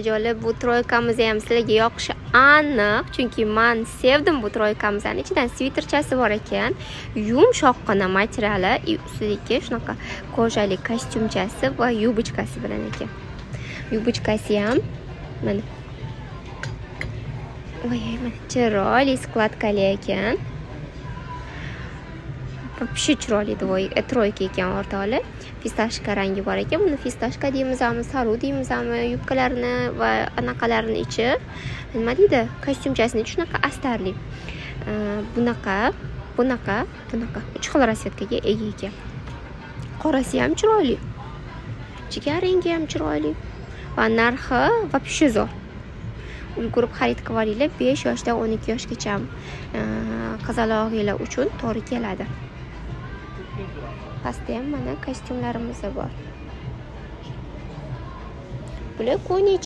joli bu troykamizni ham sizlarga yoqishi aniq. Chunki man sevdim bu troykamizni ichidan sviterchasi bor ekan. Yumshoqqina materiali. И ustidagi shunaqa kojali kostyumchasi va yubochkasi bilan ekan. Yubochkasi ham mana. Voy mana chiroyli skladkali ekan. Вообще chiroyli e, troyka ekan o'rtoqlar pistashka rangi bor ekan. Buni pistashka deymizmi saru deymizmi yubkalarini va anaqalarini ichi. Nima deydi? Kostyumchasini shunaqa astarli. E, bunaqa bunaqa bunaqa. Uch xil rasvetkaga ega ekan. Qorasi ham chiroyli. Jigarrangi ham chiroyli. Va narxi вообще zo'r. Ulgurib xarid qilib olinglar besh yoshdan o'n ikki yoshgacha e, qizalog'inglar uchun to'g'ri keladi. Pastda ham mana kostyumlarimiz bor bular ko'ynek